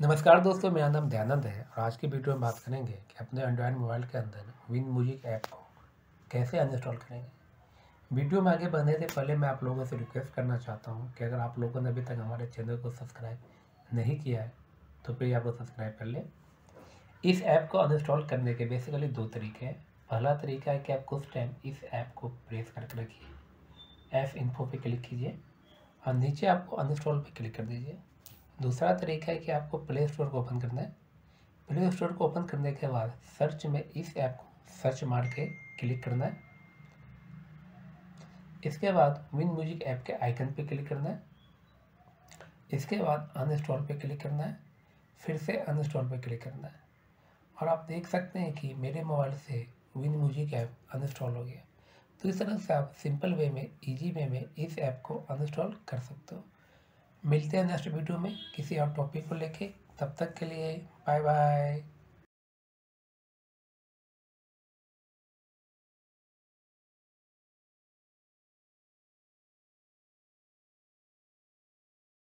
नमस्कार दोस्तों, मेरा नाम दयानंद है और आज की वीडियो में बात करेंगे कि अपने एंड्रॉयड मोबाइल के अंदर विन म्यूज़िक ऐप को कैसे अनइंस्टॉल करेंगे। वीडियो में आगे बढ़ने से पहले मैं आप लोगों से रिक्वेस्ट करना चाहता हूँ कि अगर आप लोगों ने अभी तक हमारे चैनल को सब्सक्राइब नहीं किया है तो प्लीज़ आप सब्सक्राइब कर लें। इस ऐप को अनइंस्टॉल करने के बेसिकली दो तरीके हैं। पहला तरीका है कि आप कुछ टाइम इस ऐप को प्रेस करके रखिए। ऐप इन्फो पे क्लिक कीजिए और नीचे आपको अनइंस्टॉल पे क्लिक कर दीजिए। दूसरा तरीका है कि आपको प्ले स्टोर को ओपन करना है। प्ले स्टोर को ओपन करने के बाद सर्च में इस ऐप को सर्च मार के क्लिक करना है। इसके बाद विन म्यूज़िक ऐप के आइकन पे क्लिक करना है। इसके बाद अनइंस्टॉल पे क्लिक करना है। फिर से अनइंस्टॉल पे क्लिक करना है। और आप देख सकते हैं कि मेरे मोबाइल से विन म्यूज़िक ऐप अनइंस्टॉल हो गया। तो इस तरह से आप सिंपल वे में इजी वे में इस ऐप को अनइंस्टॉल कर सकते हो। मिलते हैं नेक्स्ट वीडियो में किसी और टॉपिक को लेके। तब तक के लिए बाय बाय